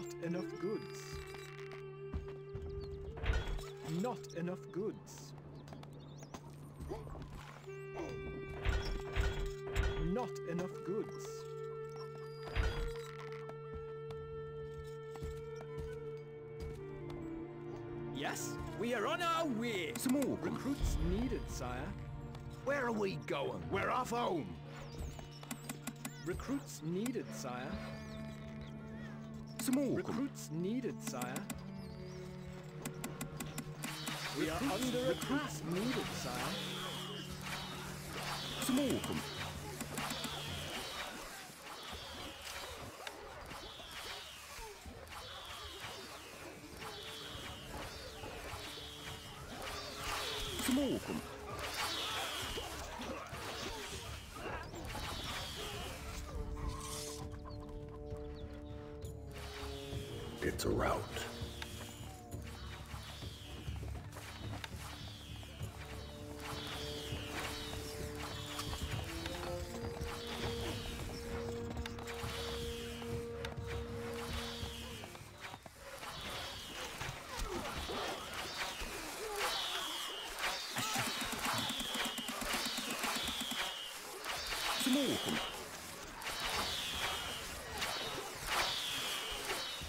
Not enough goods. Not enough goods. Not enough goods. Yes, we are on our way. Some more recruits needed, sire. Where are we going? We're off home. Recruits needed, sire. Maximum. Recruits needed, sire. We are under attack. needed, sire. Maximum. welcome. it's a rout.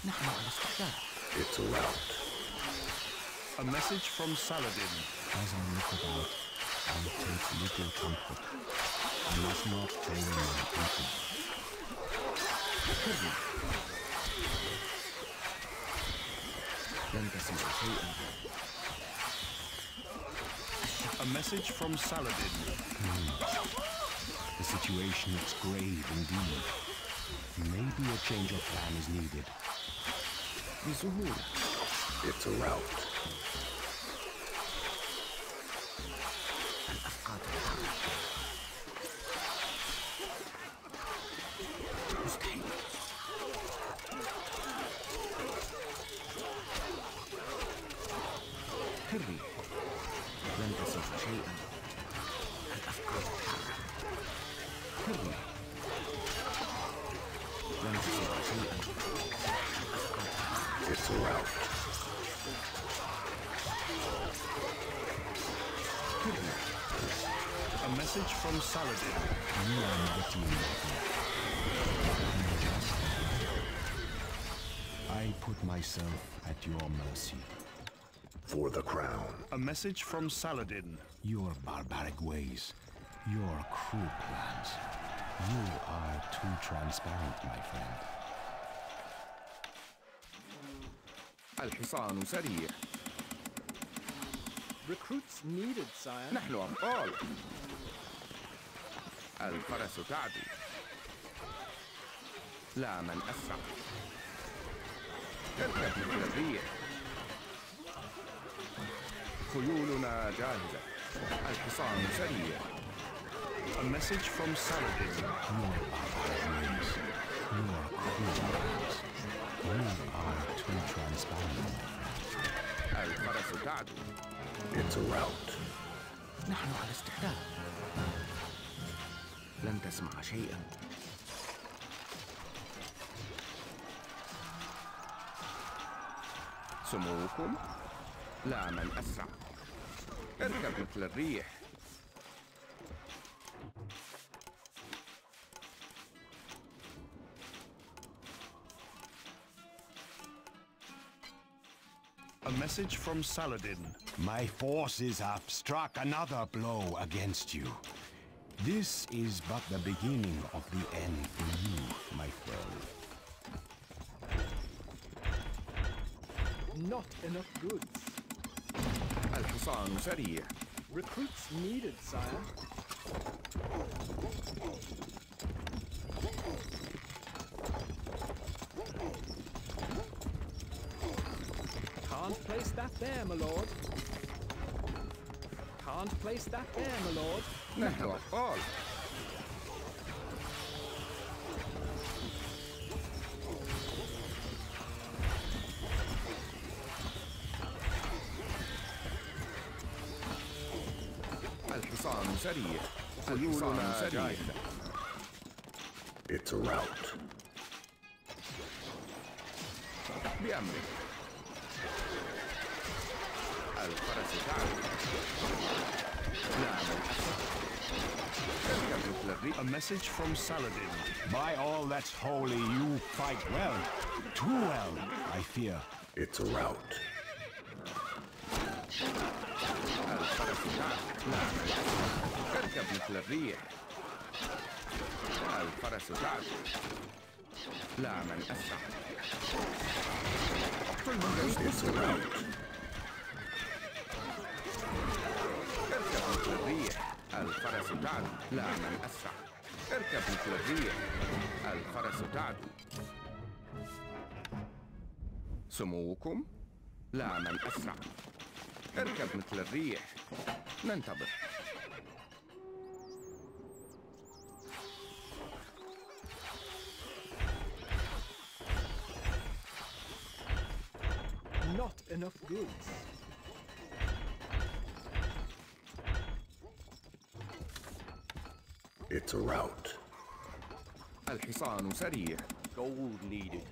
No, no lights. A message from Saladin. As I look about, I take little comfort. I must not fail my duty. Hidden. A message from Saladin. Hmm. The situation is grave indeed. Maybe a change of plan is needed. It's a rout. You are mighty in battle. Just. I put myself at your mercy. For the crown. A message from Saladin. Your barbaric ways, your cruel plans. You are too transparent, my friend. الحصان سريع Recruits needed, sire. نحن أبطال الفرس تعدو لا من أسرع اركب مثل الريح خيولنا جاهزة الحصان سريع A message from Saladin. Your barbaric ways, your cruel plans. You are too transparent, my friend. الفرس تعدو It's a rout. نحن على استعداد لن تسمع شيئا سموكم لا من أسرع اركب مثل الريح A message from Saladin. My forces have struck another blow against you. This is but the beginning of the end for you, my friend. Not enough goods. الحصان سريع Recruits needed, sire. Can't place that there, my lord. Can't place that there, my lord. Alphasan Sari. Alphasan Sari. It's a rout. Be amrit. اركب مثل الريح A message from Saladin. By all that's holy, you fight well. Too well, I fear. It's a rout. الفرس تعدو لا من أسرع اركب مثل الريح الفرس تعدو لا من أسرع الفرس تعدو لا من أسرع. اركب الريح الفرس تعدو سموكم؟ لا من أسرع. اركب مثل الريح. ننتظر. Not enough goods. It's a rout. الحصان سريع Gold needed.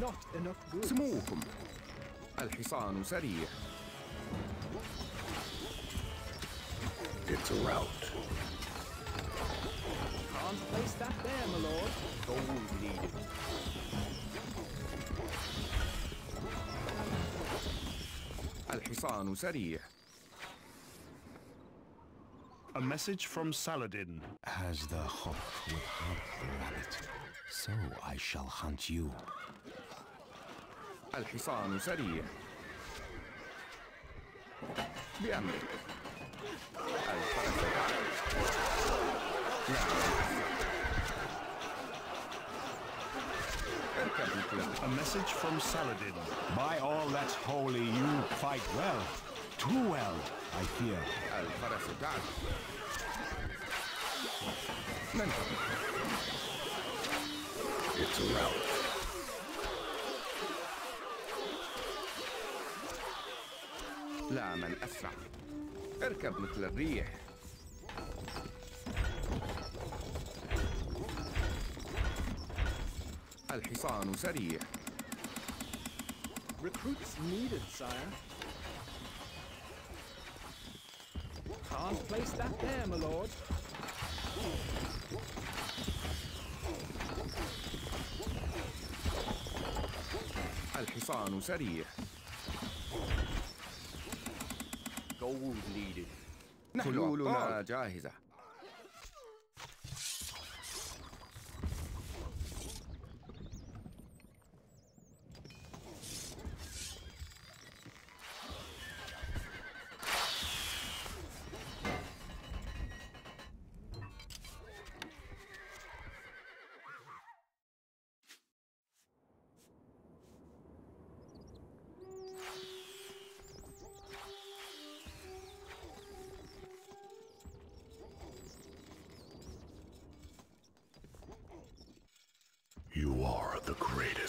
Not enough goods. سموكم الحصان سريع It's a rout. Can't place that there, my lord. Gold needed. الحصان سريع A message from Saladin. As the hawk would hunt the rabbit, so I shall hunt you. الحصان سريع بأمرك A message from Saladin. By all that's holy, you fight well. Too well, I fear. الفرس تعدو ننتظر It's a rout. لا من أسرع اركب مثل الريح الحصان سريع Recruits needed, sire. Can't place that there, my lord. الحصان سريع Needed. حلولنا جاهزة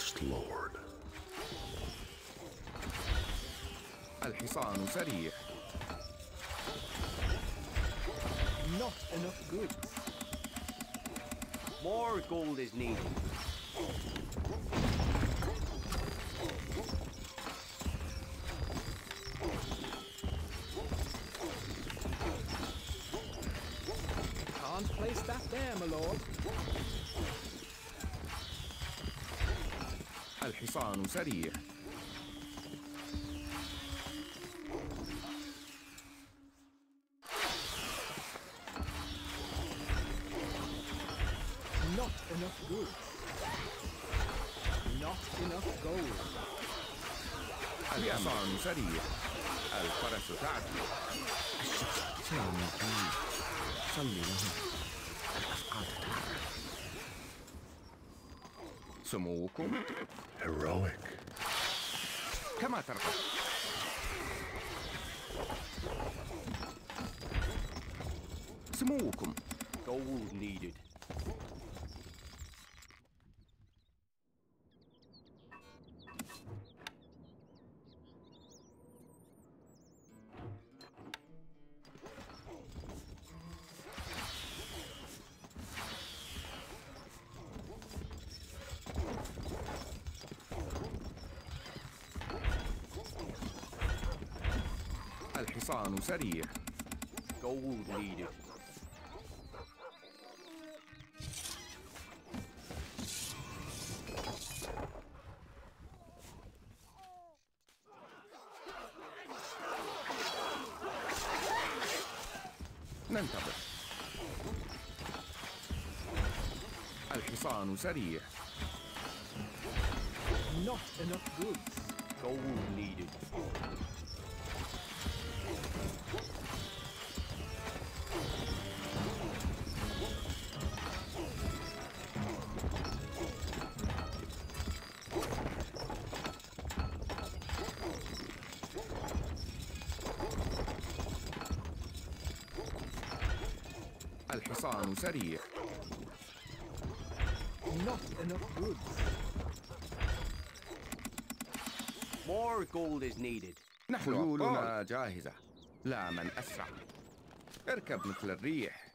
the greatest lord. الحصان سريع Not enough goods. More gold is needed. Can't place that there, my lord. الحصان سريع. Not enough goods. Not enough gold. الحصان سريع. الفرس تعدو صلي لهم самоуку. Heroic. Come on, Tarko. Samoukum. Gold needed. سريع Gold needed. ننتظر الحصان سريع Not enough goods. Gold needed. الحصان سريع Not enough goods. More gold is needed. نحن خيولنا جاهزة. لا من أسرع. اركب مثل الريح.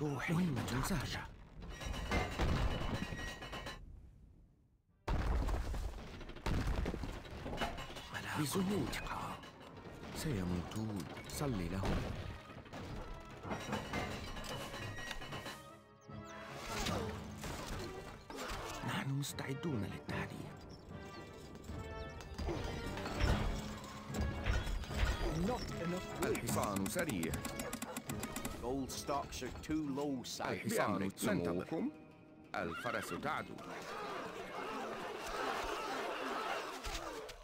روحي مهمة سهلة بسهولة سيموتون. صل لهم. نحن مستعدون للتحرير الحصان سريع. Gold stocks are too low, sire. سموكم الفرس تعدو.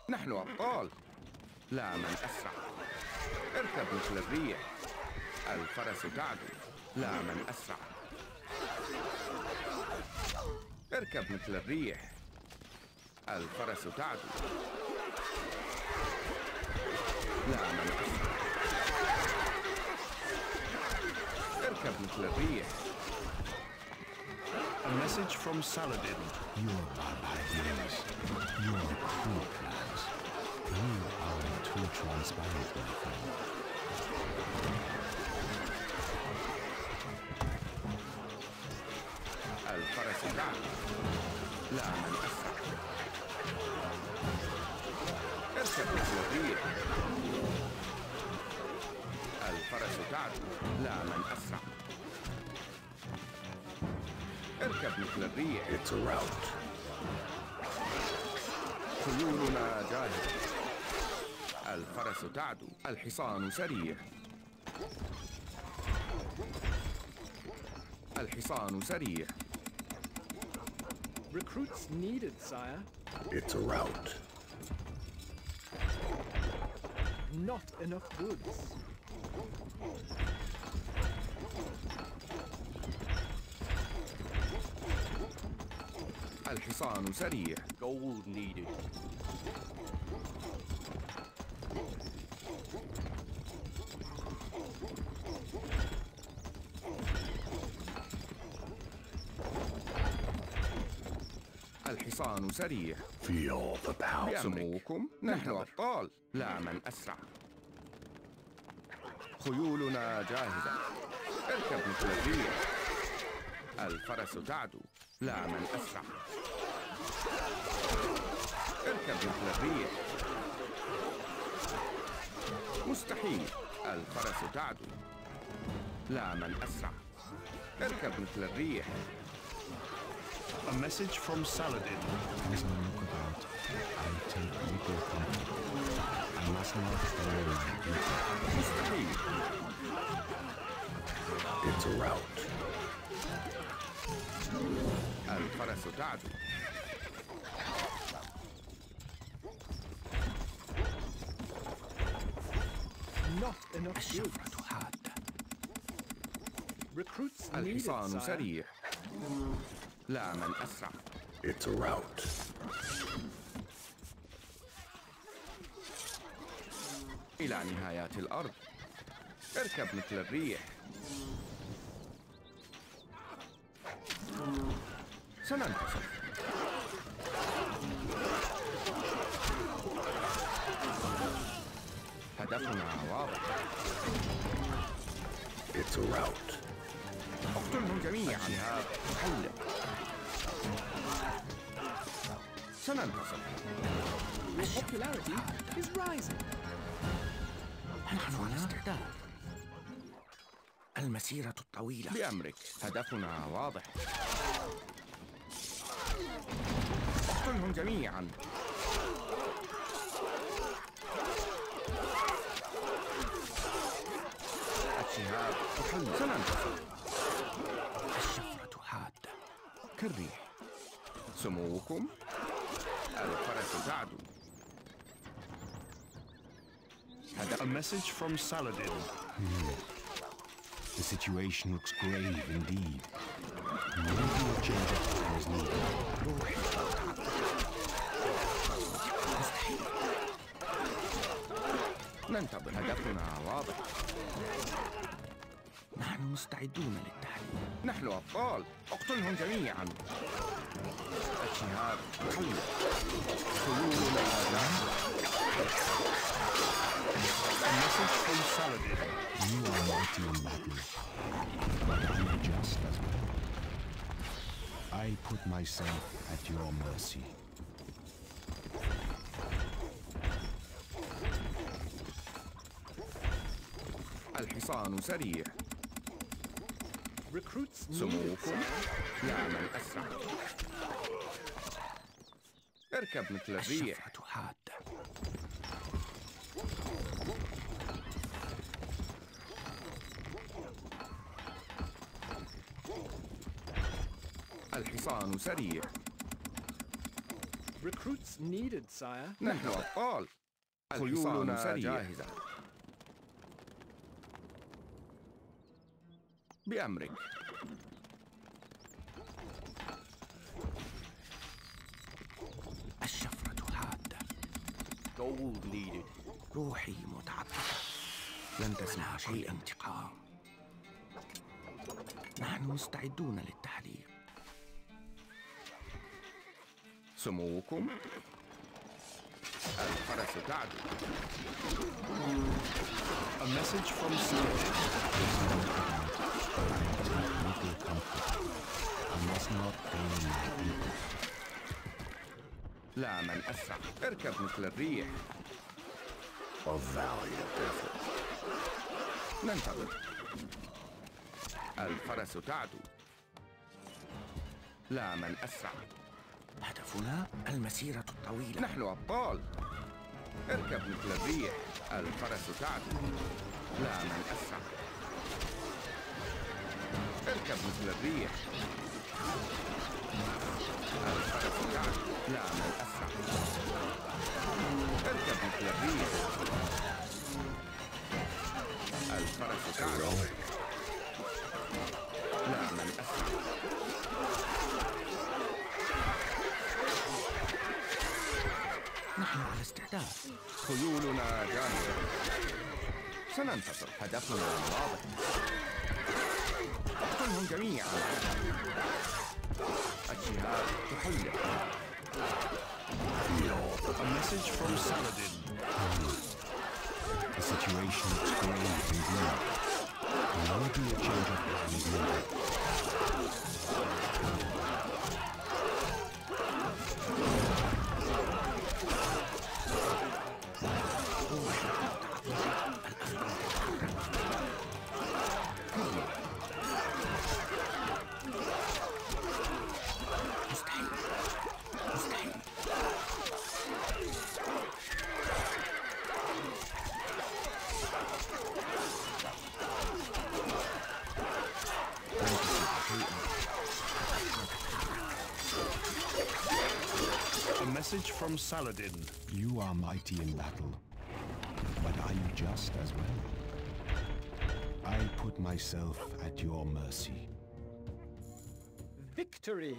نحن أبطال. لا من أسرع. اركب مثل الريح. الفرس تعدو. لا من أسرع. اركب مثل الريح. الفرس تعدو. لا من أسرع. اركب مثل الريح A message from Saladin. Your barbarians, your cruel plans. You are too transparent, my friend. الفرس تعدو لا من أسرع اركب مثل الريح الفرس تعدو لا من أسرع It's a rout. خيولنا جاهز. الفرس تعدو. الحصان سريع. الحصان سريع. Recruits needed, sire. It's a rout. Not enough goods. الحصان سريع. Gold needed. الحصان سريع. Feel the power. نحن أبطال لا من أسرع. خيولنا جاهزة. اركب مثل الفرس تعدو. لا من أسرع اركب مثل الريح مستحيل الفرس تعدو لا من أسرع اركب مثل الريح A message from Saladin. As I look about, I take little comfort. I must not fail my duty. It's a rout. الفرس تعدو Not enough. الشفرة حادة Recruits الحصان. سريع لا من أسرع It's a rout. إلى نهايات الأرض اركب مثل الريح سننتصر. هدفنا واضح It's a rout. اقتلهم جميعا حلق سننتصر Your popularity is rising. نحن على استعداد المسيرة الطويلة. بأمرك هدفنا واضح. اقتلهم جميعا. الشهاب تحل سننتصر الشفرة حادة. كالريح. سموكم؟ الفرس تعدو A message from Saladin. The situation looks grave indeed. Maybe a change of plan is needed. ننتظر هدفنا واضح نحن مستعدون للتحرير نحن أبطال اقتلهم جميعا الشهاب تحل خيولنا جاهزة A message from Saladin. You are mighty in battle, but I am just as well. I put myself at your mercy. الحصان سريع Recruits needed, سموكم sire. يعمل أسرع اركب مثل الريح الحصان سريع. Recruits needed, sire. نحن أبطال. خيولنا جاهزة. بأمرك. الشفرة حادة Gold needed. روحي متعطشة لن تسمع شيء انتقام. نحن مستعدون للتحليق سموكم. الفرس تعدو A message from لا من أسرع. اركب مثل الريح. ننتظر. الفرس تعدو لا من أسرع. هدفنا المسيرة الطويلة. نحن أبطال. اركب مثل الريح. الفرس تعدو. لا من أسرع. اركب مثل الريح. الفرس تعدو. لا من أسرع. اركب مثل الريح. الفرس تعدو لا من أسرع نحن على استعداد خيولنا جاهزة سننتصر هدفنا واضح اقتلهم جميعا الشهاب تحلق A message from Saladin. The situation looks grave indeed. Maybe a change of plan is needed. Message from Saladin. You are mighty in battle, but are you just as well? I put myself at your mercy. Victory!